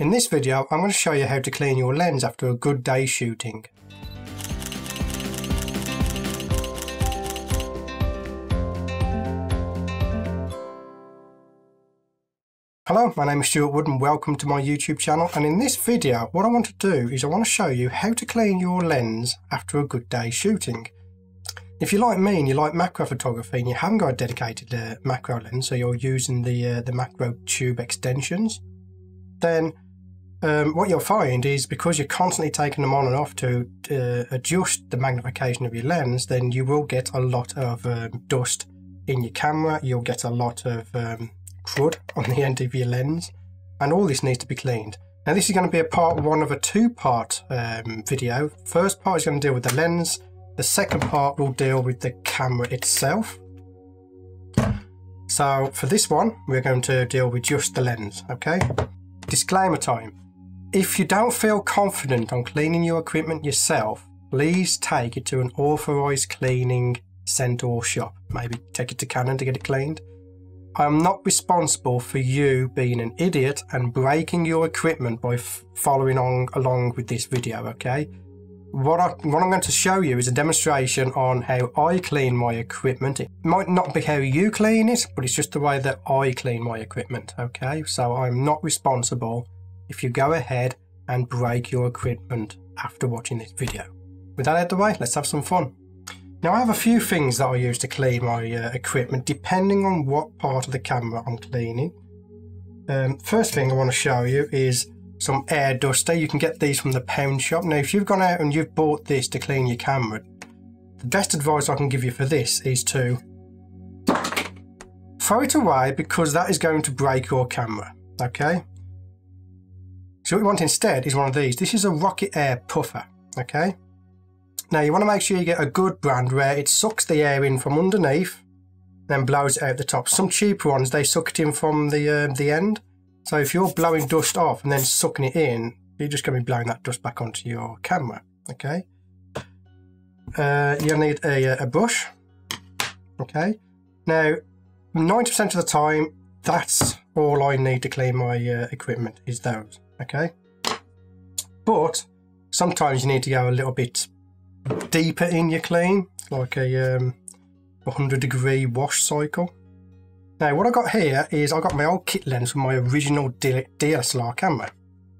In this video, I'm going to show you how to clean your lens after a good day shooting. Hello, my name is Stewart Wood and welcome to my YouTube channel and in this video what I want to do is I want to show you how to clean your lens after a good day shooting. If you're like me and you like macro photography and you haven't got a dedicated uh, macro lens so you're using the, uh, the macro tube extensions then um, what you'll find is because you're constantly taking them on and off to uh, adjust the magnification of your lens, then you will get a lot of um, dust in your camera. You'll get a lot of um, crud on the end of your lens, and all this needs to be cleaned. Now, this is going to be a part one of a two part um, video. First part is going to deal with the lens, the second part will deal with the camera itself. So, for this one, we're going to deal with just the lens, okay? Disclaimer time. If you don't feel confident on cleaning your equipment yourself, please take it to an authorised cleaning centre or shop. Maybe take it to Canon to get it cleaned. I am not responsible for you being an idiot and breaking your equipment by following on along with this video, okay? What, I, what I'm going to show you is a demonstration on how I clean my equipment. It might not be how you clean it, but it's just the way that I clean my equipment, okay? So I'm not responsible if you go ahead and break your equipment after watching this video. With that out of the way, let's have some fun. Now I have a few things that I use to clean my uh, equipment depending on what part of the camera I'm cleaning. Um, first thing I want to show you is some air duster. You can get these from the pound shop. Now if you've gone out and you've bought this to clean your camera, the best advice I can give you for this is to throw it away because that is going to break your camera. Okay, so what we want instead is one of these. This is a Rocket Air puffer, okay? Now you want to make sure you get a good brand where it sucks the air in from underneath, then blows it out the top. Some cheaper ones, they suck it in from the, uh, the end. So if you're blowing dust off and then sucking it in, you're just going to be blowing that dust back onto your camera, okay? Uh, you'll need a, a brush, okay? Now, 90% of the time, that's all I need to clean my uh, equipment is those okay? But sometimes you need to go a little bit deeper in your clean, like a um, 100 degree wash cycle. Now what I got here is I got my old kit lens from my original DSLR camera.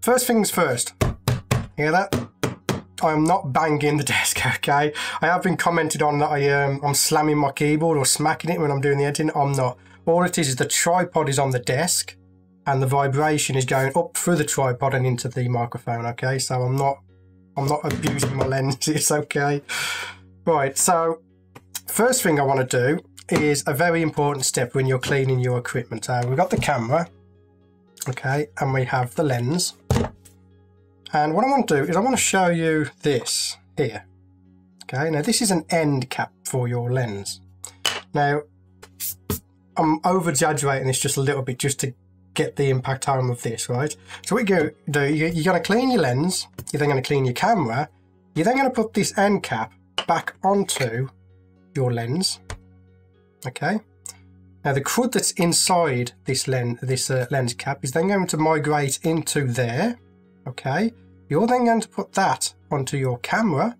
First things first, hear that? I am not banging the desk, okay? I have been commented on that I, um, I'm slamming my keyboard or smacking it when I'm doing the editing. I'm not. All it is is the tripod is on the desk and the vibration is going up through the tripod and into the microphone okay? So i'm not i'm not abusing my lens it's okay. Right so first thing i want to do is a very important step when you're cleaning your equipment. Uh, we've got the camera okay and we have the lens. And what i want to do is i want to show you this here okay? Now this is an end cap for your lens. Now I'm over exaggerating this just a little bit just to get the impact time of this, right? So what you do, you're going to clean your lens, you're then going to clean your camera, you're then going to put this end cap back onto your lens, okay? Now the crud that's inside this lens, this uh, lens cap is then going to migrate into there, okay? You're then going to put that onto your camera,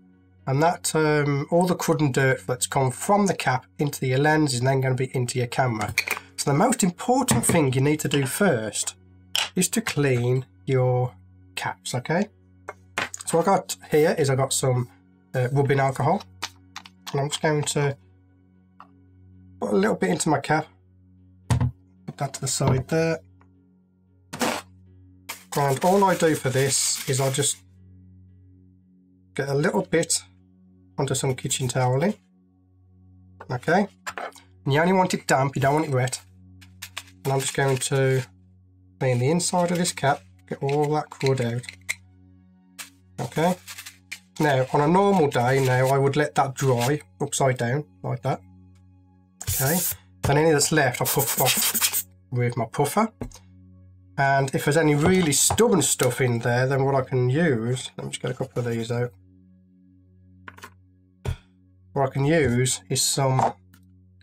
and that um, all the crud and dirt that's come from the cap into your lens is then going to be into your camera. So the most important thing you need to do first is to clean your caps, okay? So what I got here is I've got some uh, rubbing alcohol and I'm just going to put a little bit into my cap, put that to the side there. And all I do for this is I just get a little bit onto some kitchen toweling, okay? And you only want it damp, you don't want it wet and I'm just going to clean the inside of this cap, get all that crud out. Okay. Now, on a normal day, now I would let that dry upside down like that. Okay. Then any that's left, I'll puff off with my puffer. And if there's any really stubborn stuff in there, then what I can use, let me just get a couple of these out. What I can use is some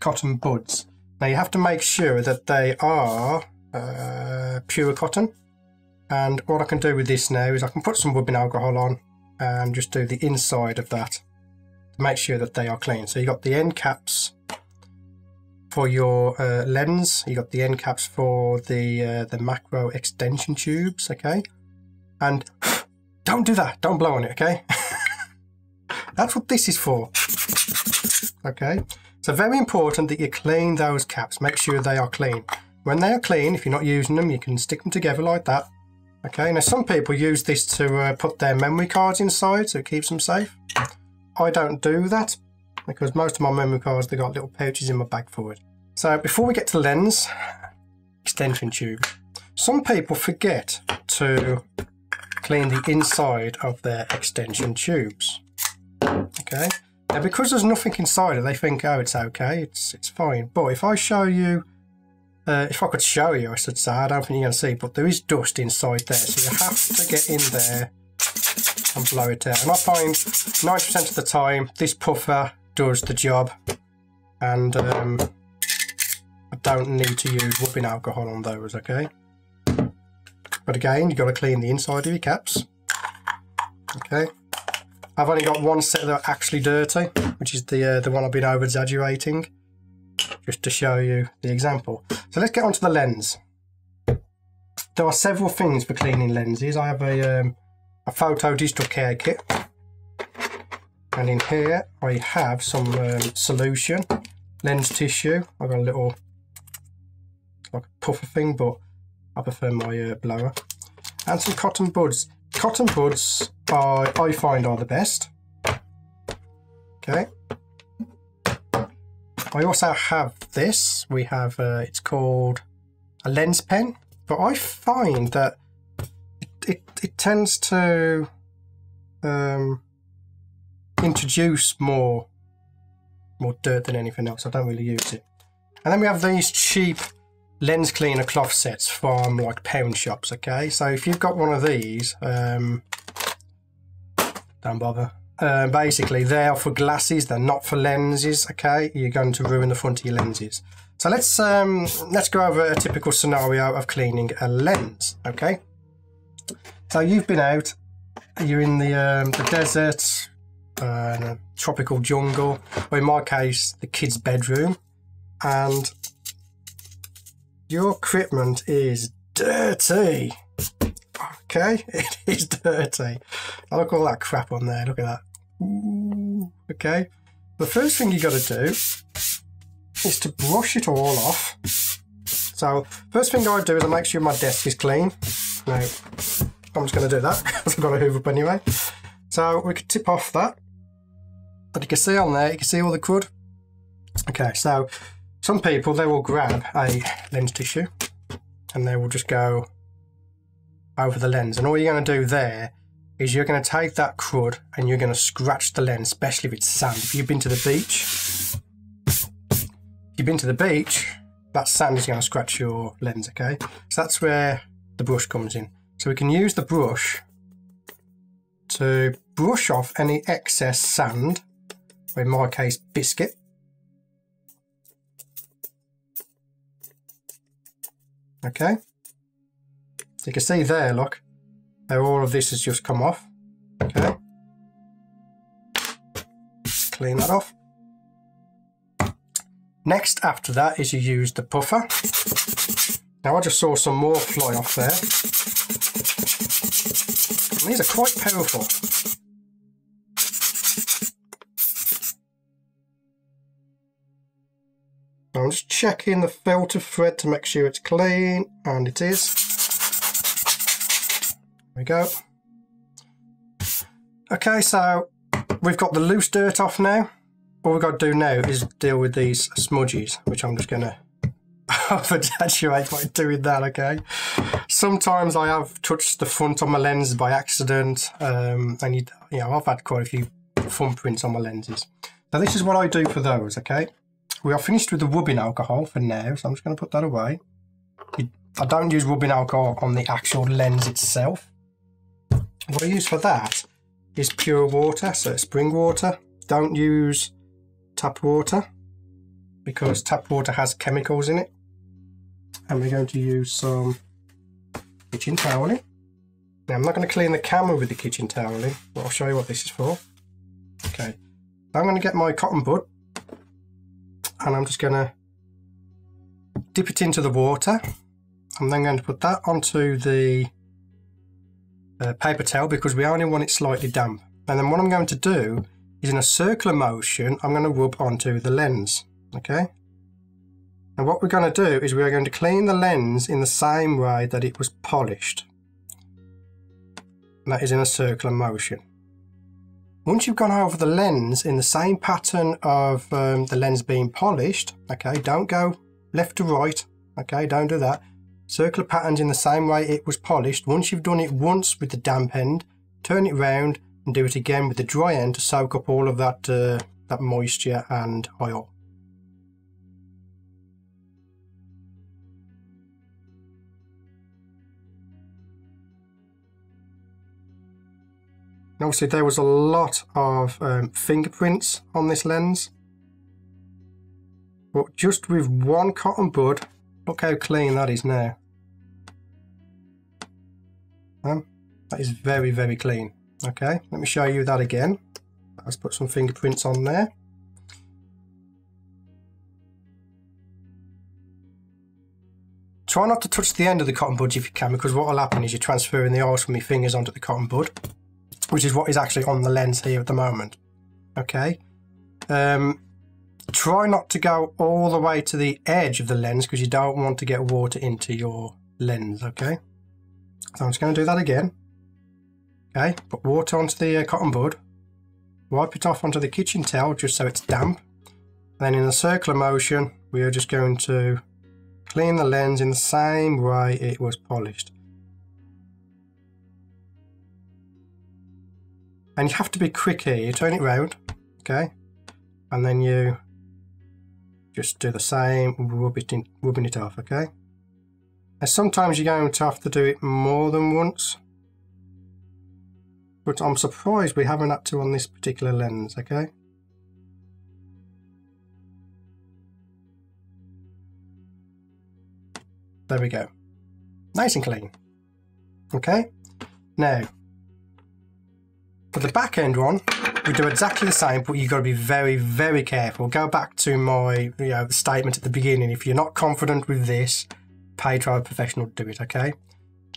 cotton buds. Now you have to make sure that they are uh, pure cotton. And what I can do with this now is I can put some rubbing alcohol on and just do the inside of that to make sure that they are clean. So you got the end caps for your uh, lens, you got the end caps for the uh, the macro extension tubes, okay? And don't do that, don't blow on it, okay? That's what this is for. Okay, so very important that you clean those caps, make sure they are clean. When they are clean, if you're not using them, you can stick them together like that. Okay, now some people use this to uh, put their memory cards inside so it keeps them safe. I don't do that because most of my memory cards, they got little pouches in my bag for it. So before we get to lens, extension tube. Some people forget to clean the inside of their extension tubes. Okay, now because there's nothing inside it, they think, oh, it's okay, it's it's fine. But if I show you, uh, if I could show you, I should say, I don't think you're going to see, but there is dust inside there, so you have to get in there and blow it out. And I find 90% of the time, this puffer does the job, and um, I don't need to use rubbing alcohol on those, okay? But again, you've got to clean the inside of your caps. Okay. I've only got one set that are actually dirty, which is the uh, the one I've been over exaggerating, just to show you the example. So let's get onto the lens. There are several things for cleaning lenses. I have a um, a photo digital care kit, and in here I have some um, solution lens tissue. I've got a little like a puffer thing, but I prefer my uh, blower, and some cotton buds. Cotton buds are, I find are the best. Okay. I also have this. We have, uh, it's called a lens pen, but I find that it, it, it tends to um, introduce more more dirt than anything else. I don't really use it. And then we have these cheap lens cleaner cloth sets from like pound shops okay so if you've got one of these um don't bother. Uh, basically they are for glasses they're not for lenses okay? You're going to ruin the front of your lenses. So let's um let's go over a typical scenario of cleaning a lens okay? So you've been out you're in the um, the desert uh, tropical jungle or in my case the kid's bedroom and your equipment is dirty. Okay, it is dirty. I look all that crap on there. Look at that. Ooh, okay. The first thing you got to do is to brush it all off. So, first thing I do is I make sure my desk is clean. Now, I'm just going to do that because I've got to hoover up anyway. So, we could tip off that. But you can see on there, you can see all the crud. Okay, so some people, they will grab a lens tissue and they will just go over the lens. And all you're going to do there is you're going to take that crud and you're going to scratch the lens, especially if it's sand. If you've been to the beach, if you've been to the beach, that sand is going to scratch your lens, okay? So that's where the brush comes in. So we can use the brush to brush off any excess sand, or in my case, biscuit, Okay. So you can see there, look, how all of this has just come off. Okay. Clean that off. Next after that is you use the puffer. Now I just saw some more fly off there. And these are quite powerful. I'm just checking the filter thread to make sure it's clean, and it is. We go. Okay, so we've got the loose dirt off now. All we've got to do now is deal with these smudges, which I'm just going to over-exaggerate by doing that, okay? Sometimes I have touched the front of my lens by accident, um, and you, you know, I've had quite a few thumbprints on my lenses. Now this is what I do for those, okay? we are finished with the rubbing alcohol for now, so I'm just going to put that away. I don't use rubbing alcohol on the actual lens itself. What I use for that is pure water, so it's spring water. Don't use tap water because tap water has chemicals in it. And we're going to use some kitchen toweling. Now I'm not going to clean the camera with the kitchen towel in, but I'll show you what this is for. Okay, I'm going to get my cotton bud and I'm just going to dip it into the water. I'm then going to put that onto the uh, paper towel because we only want it slightly damp. And then what I'm going to do is in a circular motion, I'm going to rub onto the lens. Okay. And what we're going to do is we're going to clean the lens in the same way that it was polished. And that is in a circular motion. Once you've gone over the lens in the same pattern of um, the lens being polished, okay, don't go left to right, okay, don't do that. Circular patterns in the same way it was polished. Once you've done it once with the damp end, turn it round and do it again with the dry end to soak up all of that, uh, that moisture and oil. Obviously there was a lot of um, fingerprints on this lens. But just with one cotton bud, look how clean that is now. Um, that is very, very clean. Okay, let me show you that again. Let's put some fingerprints on there. Try not to touch the end of the cotton bud if you can, because what will happen is you're transferring the oils from your fingers onto the cotton bud which is what is actually on the lens here at the moment. Okay. Um, try not to go all the way to the edge of the lens because you don't want to get water into your lens. Okay. So I'm just going to do that again. Okay. Put water onto the uh, cotton bud. Wipe it off onto the kitchen towel just so it's damp. Then in a circular motion, we are just going to clean the lens in the same way it was polished. And you have to be quick here. You turn it round, okay? And then you just do the same, rub it in, rubbing it off, okay? And sometimes you're going to have to do it more than once. But I'm surprised we haven't had to on this particular lens, okay? There we go. Nice and clean. Okay? Now, for the back end one, we do exactly the same, but you've got to be very, very careful. Go back to my you know, statement at the beginning. If you're not confident with this, pay to a professional do it, okay?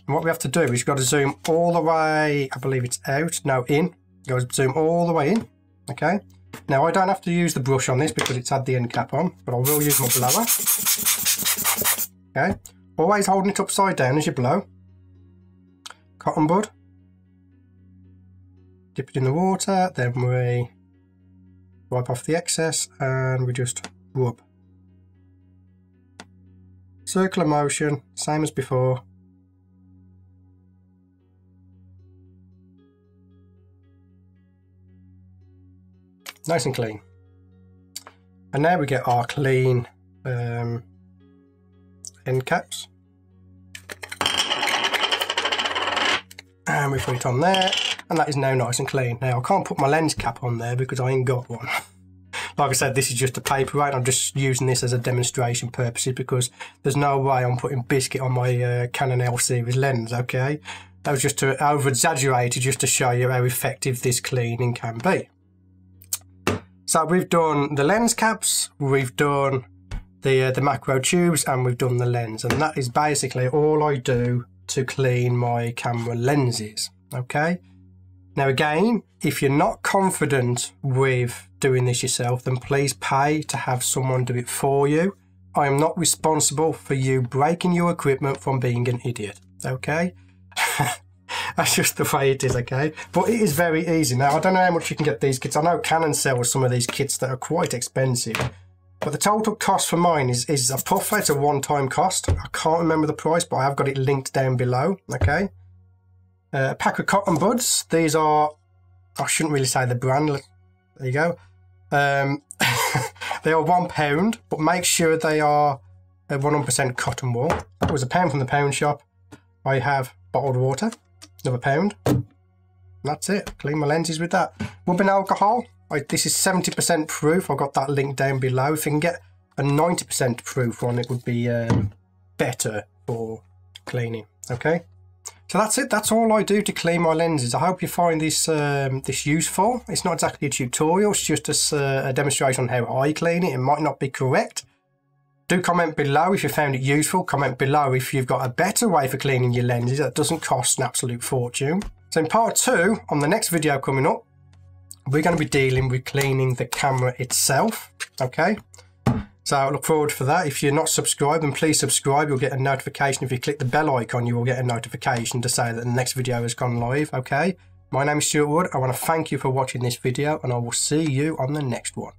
And what we have to do is you've got to zoom all the way, I believe it's out, no, in. You got to zoom all the way in, okay? Now, I don't have to use the brush on this because it's had the end cap on, but I will use my blower. Okay, always holding it upside down as you blow. Cotton bud dip it in the water, then we wipe off the excess and we just rub. Circular motion, same as before. Nice and clean. And now we get our clean um, end caps. And we put it on there and that is now nice and clean. Now I can't put my lens cap on there because I ain't got one. like I said, this is just a paperweight. I'm just using this as a demonstration purposes because there's no way I'm putting biscuit on my uh, Canon L series lens, okay? That was just to over exaggerated just to show you how effective this cleaning can be. So we've done the lens caps, we've done the uh, the macro tubes and we've done the lens and that is basically all I do to clean my camera lenses okay now again, if you're not confident with doing this yourself, then please pay to have someone do it for you. I am not responsible for you breaking your equipment from being an idiot, okay? That's just the way it is, okay? But it is very easy. Now, I don't know how much you can get these kits. I know Canon sells some of these kits that are quite expensive. But the total cost for mine is, is a puffer. It's a one-time cost. I can't remember the price, but I have got it linked down below, okay? Uh, a pack of cotton buds. These are, I shouldn't really say the brand. There you go. Um, they are one pound, but make sure they are 100% cotton wool. That was a pound from the pound shop. I have bottled water, another pound. That's it. Clean my lenses with that. Rubbing alcohol. I, this is 70% proof. I've got that link down below. If you can get a 90% proof one, it would be um, better for cleaning. Okay. So that's it. That's all I do to clean my lenses. I hope you find this um, this useful. It's not exactly a tutorial. It's just a, a demonstration on how I clean it. It might not be correct. Do comment below if you found it useful. Comment below if you've got a better way for cleaning your lenses that doesn't cost an absolute fortune. So in part two, on the next video coming up, we're going to be dealing with cleaning the camera itself. Okay. So I look forward for that. If you're not subscribed, then please subscribe. You'll get a notification. If you click the bell icon, you will get a notification to say that the next video has gone live. Okay. My name is Stewart Wood. I want to thank you for watching this video and I will see you on the next one.